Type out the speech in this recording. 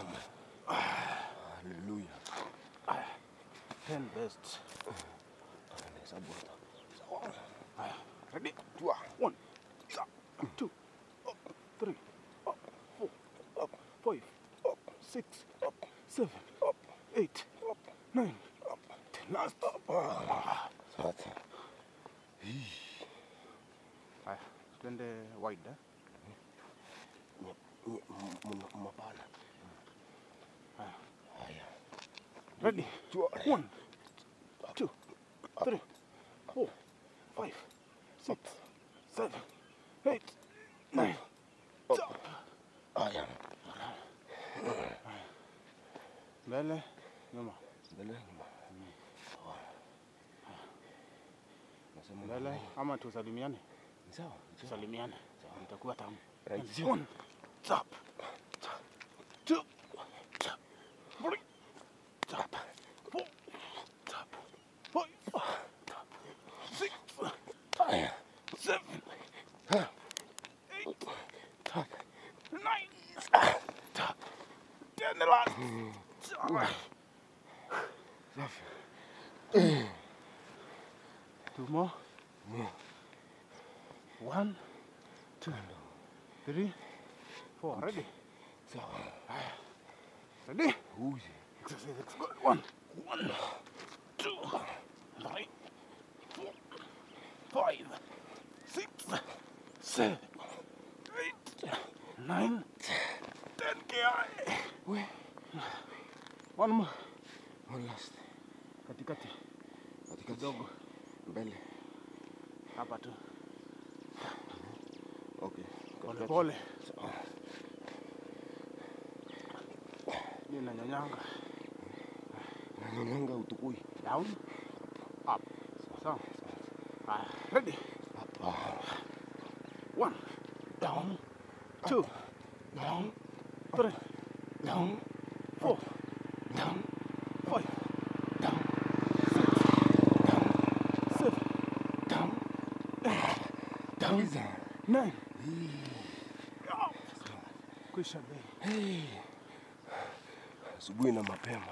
Tazama. Haleluya. Ten best. Hesabu hata. Haya, ready? Tua. One, two, up, three, up, four, up, five, up, six, up, seven, up, eight, up, nine, up, ten. Last. Ah. Sasa. Haya, twende wide. eh? Ready? One, two, three, four, five, six, seven, eight, nine. Stop. Haya. Mbele, nyuma, Mbele nyuma. Nasema mbele ama tusalimiane? Sawa. Tusalimiane. Itakuwa tamu. One, tap, two, the last. Safi. Two more. One, two, three, four. Ready? Sawa. Ready? Uzi. Exercise, let's go. One, one, two, three, four, five, six, seven, eight, nine. We. One more. One last. Katikati. Katikati. Kidogo. Mbele. Hapa tu. Okay. Pole pole. Sawa. Ni nanyanyanga. Nanyonyanga utukui. Down. Up. Sawa. Haya. Ready? Hapa. One. Down. Two. Down. Three. Down. Four. Down. Five. Down. Six. Down. Seven. Down. Eight. Down. Nine. Kwisha bei. Hey. Asubuhi na mapema.